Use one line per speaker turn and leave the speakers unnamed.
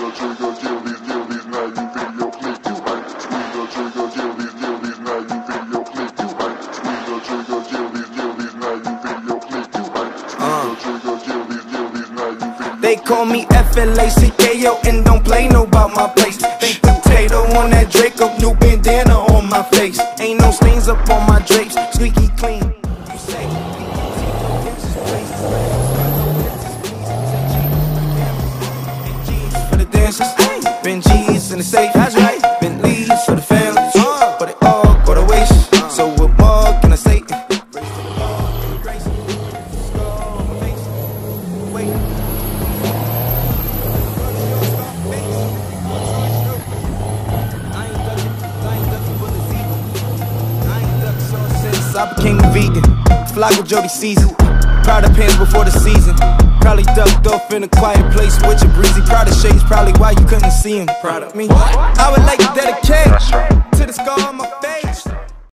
the trigger, kill these, kill these, now you video click, you hype. Squeeze trigger, kill these, kill these, now you video click, you hype. Squeeze trigger, kill these, kill these, now you video click, you hype. Squeeze trigger, kill these, kill these, now you video
They call me F-L-A-C-K-O and don't play no about my place. Baked potato on that Draco, new bandana on my face. Ain't no stains up on my drapes, The dancers, Benjis in the safe, that's right. Bentleys for the families, but it all go to waste. So what more can I say? I became a vegan, Flacko Jodye season. Proud of pants before the season. Probably ducked off in a quiet place with your breezy Prada shades. Probably why you couldn't see him. Proud of me. I would like to dedicate to the scar on my